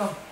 Come.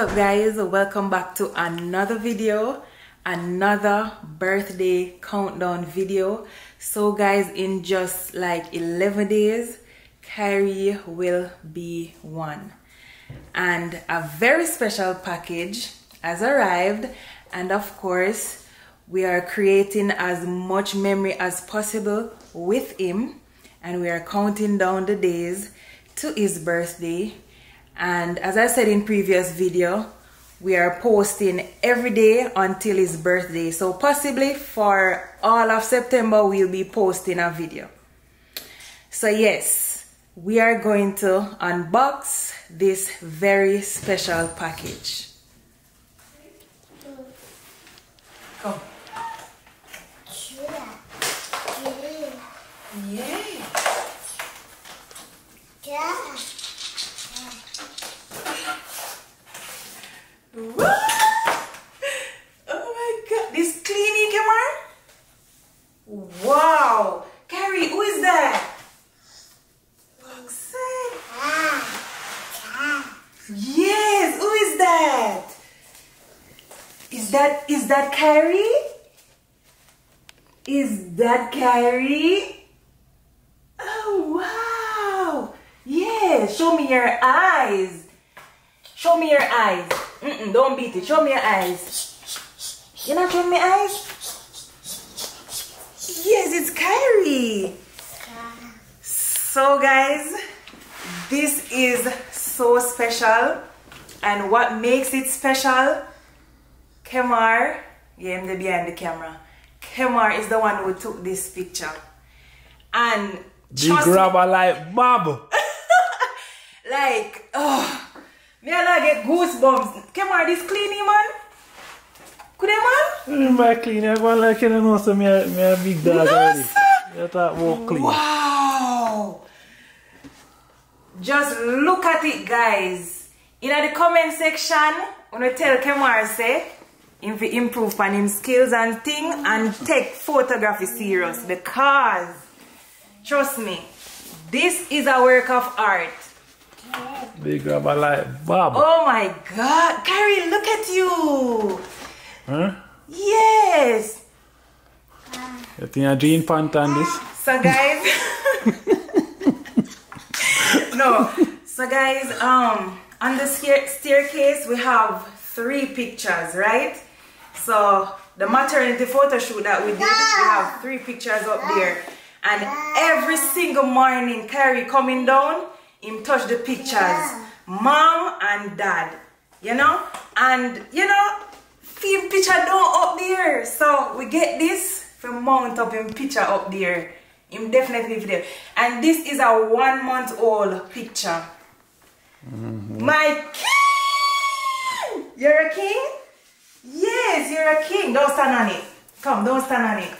Up guys? Welcome back to another video, another birthday countdown video. So guys, in just like 11 days, Kyrie will be one. And a very special package has arrived and of course, we are creating as much memory as possible with him and we are counting down the days to his birthday and as i said in previous video we are posting every day until his birthday. So possibly for all of september we'll be posting a video. So yes we are going to unbox this very special package. Come yay Woo! Oh my god, this cleaning Kemar? Wow! Carrie, who is that? Roxanne. Yes, who is that? Is that is that Carrie? Is that Carrie? Oh wow! Yes, show me your eyes. Show me your eyes. Mm-mm, don't beat it. Show me your eyes. You're not showing me eyes? Yes, it's Kyrie. So, guys, this is so special. And what makes it special? Kemar, yeah, I'm the behind the camera. Kemar is the one who took this picture. And Big trust me- grabber like Bob. like, oh, me I like get goosebumps. Come on, this cleaning man. Could man? Mm, my clean, I go like you know, so me a, me a big dog No, already. sir. You talk clean. Wow. Just look at it, guys. In the comment section, when you tell Kemar say, him fi improve on him skills and thing and take photography serious because trust me, this is a work of art. Big grabber like Bob. Oh my god, Carrie, look at you. Huh? Yes. You think a jean pant on this? So guys, no. So guys, um, on the stair- staircase we have three pictures, right? So the maternity photo shoot that we did, we have three pictures up there, and every single morning, Carrie coming down, him touch the pictures, mom and dad, you know, and you know, film picture down up there. So we get this from mount up him picture up there. Him definitely there. And this is a one month old picture. Mm-hmm. My king! You're a king? Yes, you're a king. Don't stand on it. Come, don't stand on it.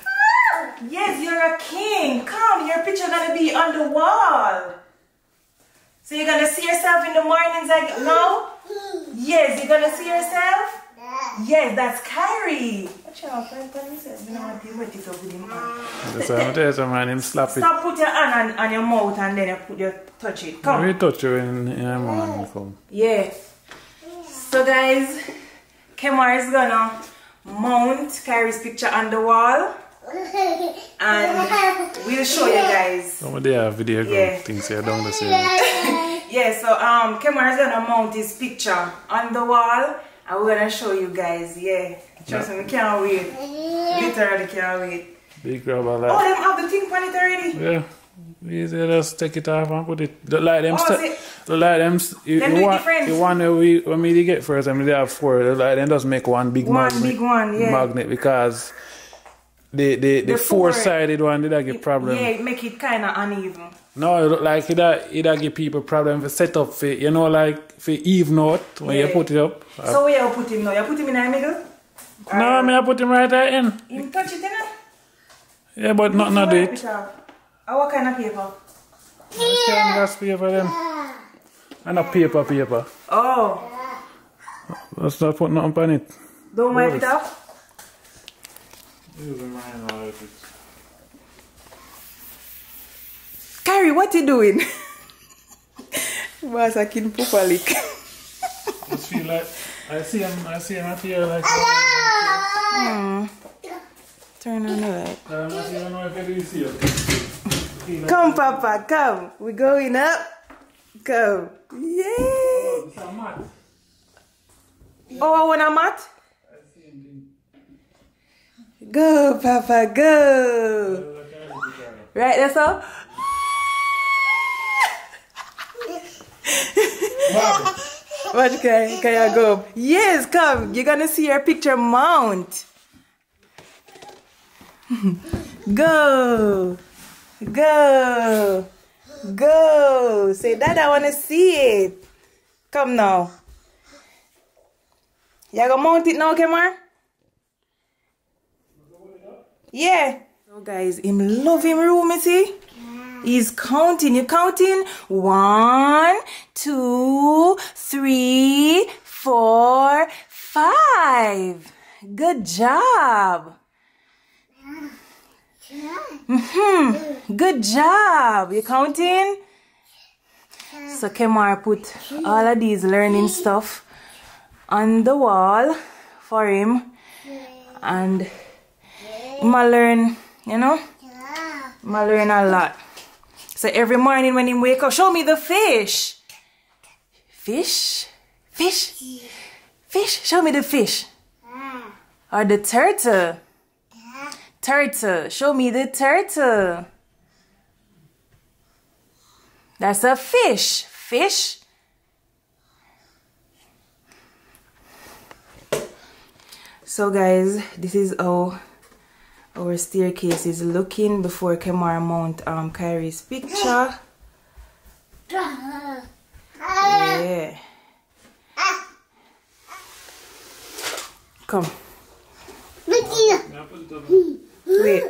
Yes, you're a king. Come, your picture gonna be on the wall. So you're gonna see yourself in the mornings like no? Yes, you're gonna see yourself? Yes, that's Kyrie. Watch out, friend, tell yourself. You know what, you wet it up. That's why I'm telling you, man, him slap it. Stop put your hand on, on your mouth and then you put your touch it. Come. We touch you in, in the morning come. Yeah. So guys, Kemar is gonna mount Kyrie's picture on the wall and we'll show you guys. Some of the video go Yeah. things here down the same. Yeah, so um Kemar is gonna mount his picture on the wall we're gonna show you guys. Yeah. Trust me, we can't wait. Literally can't wait. Big grabber Oh, like. them have the thing on it already? Yeah. We just take it off and put it. Look like them. Oh, see- look like them. You, Them you it want the one that we when we get first. I mean they have four. Look like them just make one big One magnet. big one, yeah. Magnet because the the, the, The four four- sided one did I get problem. Yeah, it make it kind of uneven. No, it like it a, it a give people problem for set up for you know like for even out when you put it up. So where you put him now? You put him in the middle? no, uh, me I put him right there in. Him touch it, you know? Yeah, but not not do it. Oh, what kind of paper? Canvas paper them. And a paper paper. Oh, Let's not put nothing on it. don't wipe it off. Carrie, what you doing? Was I can poop a lick. Just feel like I see him I see him out here like Turn on the light. um, I see him know if I do see him. Come, Papa, come. We're going up. Come. Yay. It's a. Oh, I want a mat? Go, Papa, go. Right, that's all? What can, can you go? Yes, come. You're gonna see your picture mount. go. Go. Go. Say, Dad, I wanna see it. Come now. You gonna mount it now, Kemar? Yeah. So guys, him love him room, you see? He's counting. You counting? One, two, three, four, five. Good job. hmm Good job. You counting? So Kemar put all of these learning stuff on the wall for him. And I'ma learn, you know? I'ma learn a lot. So every morning when he wake up, show me the fish. Fish? Fish? Fish? Show me the fish. Or the turtle. Turtle. Show me the turtle. That's a fish. Fish. So guys, this is how our staircase is looking before Kemar mount um Kyrie's picture. Yeah. Come. Wait.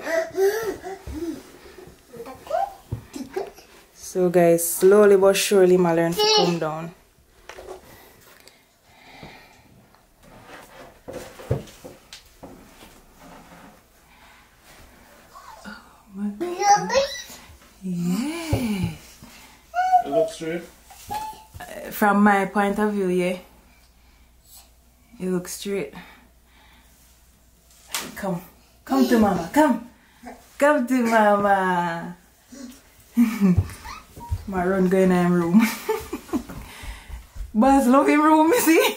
So guys, slowly but surely my learn to come down. Yeah. From my point of view, yeah. It looks straight. Come. Come to mama. Come. Come to mama. my run going in room. Boss love him room, you see?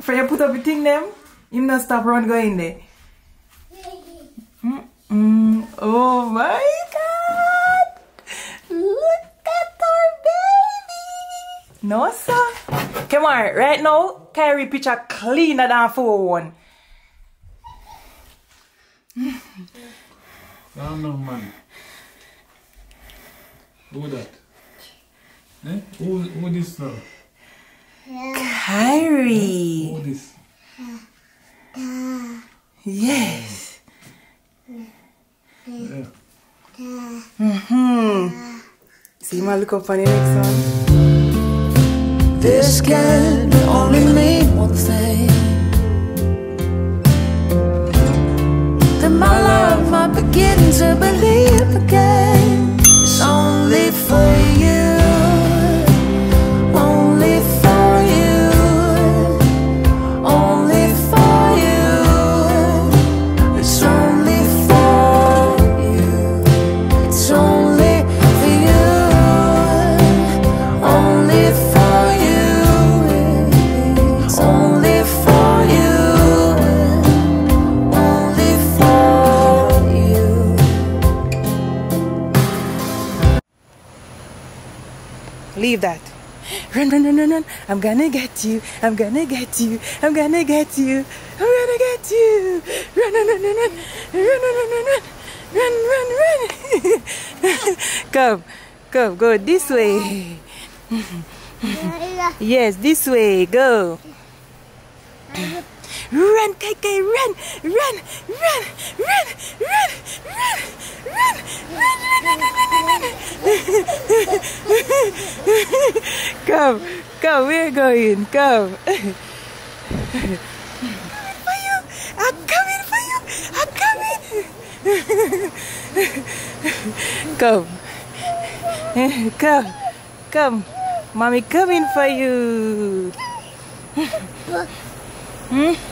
For you put up the thing them, him not stop run go in there. Mm, oh my No, sir. Come on, right now, Kyrie picture cleaner than phone. I don't know man. Who that? Eh? Who who this now? Kyrie! Who this? Yes. Yeah. Hmm. See my look up on the next one. This can only mean one thing. That my love might begin to believe again. It's only Leave that. Run, run, run, run, run. I'm gonna get you. I'm gonna get you. I'm gonna get you. I'm gonna get you. Run, run, run, run, run. Run, run, run, run, run. Run, run, run. come, come, go this way. Yes, this way. Go. Run, KK, run, run, run, run, run, run, run, run, run, run, run, run, run. Come, come, we're going, you, I'm coming for you, I'm coming. Come, come, come, mommy coming for you. Hmm?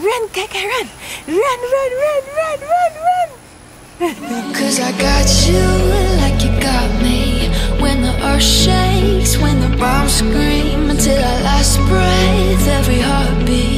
Run, Kaka, run! Run, run, run, run, run, run! Cause I got you like you got me When the earth shakes, when the bombs scream Until I last breath, every heartbeat